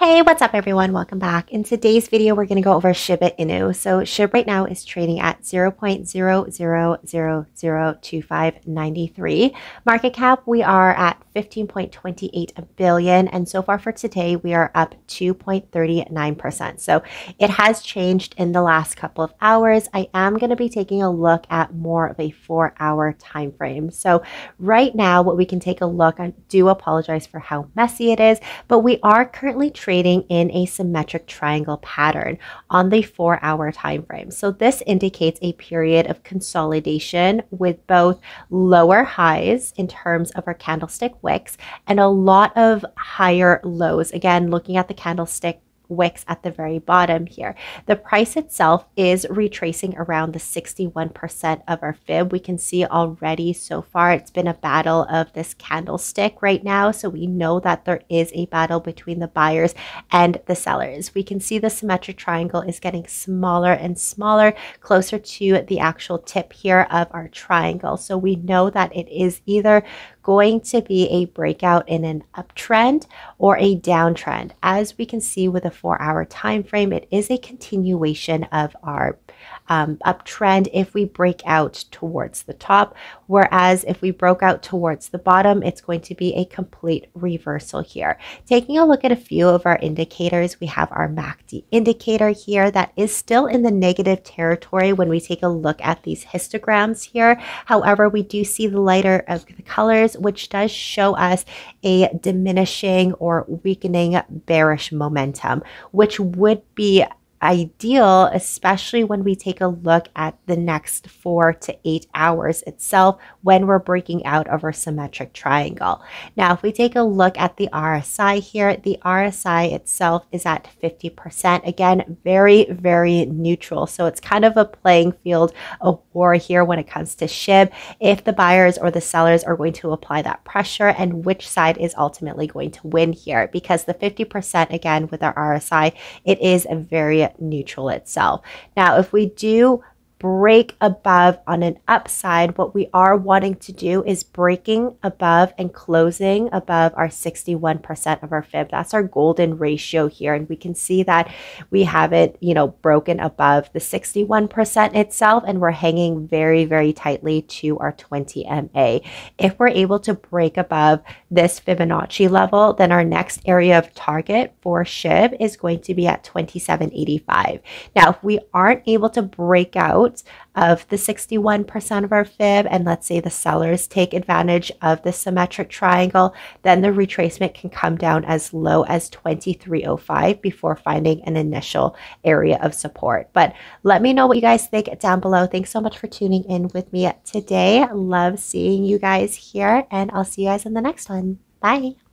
Hey, what's up everyone? Welcome back. In today's video, we're going to go over Shiba Inu. So SHIB right now is trading at 0.00002593. Market cap, we are at 15.28 billion. And so far for today, we are up 2.39%. So it has changed in the last couple of hours. I am going to be taking a look at more of a four hour time frame. So right now, what we can take a look, I do apologize for how messy it is, but we are currently trading trading in a symmetric triangle pattern on the four hour time frame. So this indicates a period of consolidation with both lower highs in terms of our candlestick wicks and a lot of higher lows. Again, looking at the candlestick wicks at the very bottom here. The price itself is retracing around the 61% of our fib. We can see already so far it's been a battle of this candlestick right now. So we know that there is a battle between the buyers and the sellers. We can see the symmetric triangle is getting smaller and smaller, closer to the actual tip here of our triangle. So we know that it is either going to be a breakout in an uptrend or a downtrend. As we can see with a four hour time frame, it is a continuation of our um, uptrend if we break out towards the top. Whereas if we broke out towards the bottom, it's going to be a complete reversal here. Taking a look at a few of our indicators, we have our MACD indicator here that is still in the negative territory when we take a look at these histograms here. However, we do see the lighter of the colors, which does show us a diminishing or weakening bearish momentum, which would be ideal, especially when we take a look at the next four to eight hours itself when we're breaking out of our symmetric triangle. Now, if we take a look at the RSI here, the RSI itself is at 50%. Again, very, very neutral. So it's kind of a playing field, a war here when it comes to SHIB, if the buyers or the sellers are going to apply that pressure and which side is ultimately going to win here. Because the 50%, again, with our RSI, it is a very neutral itself. Now, if we do break above on an upside, what we are wanting to do is breaking above and closing above our 61% of our fib. That's our golden ratio here. And we can see that we have it, you know, broken above the 61% itself, and we're hanging very, very tightly to our 20 MA. If we're able to break above this Fibonacci level, then our next area of target for SHIB is going to be at 2785. Now, if we aren't able to break out out of the 61% of our fib, and let's say the sellers take advantage of the symmetric triangle, then the retracement can come down as low as 2305 before finding an initial area of support. But let me know what you guys think down below. Thanks so much for tuning in with me today. Love seeing you guys here, and I'll see you guys in the next one. Bye.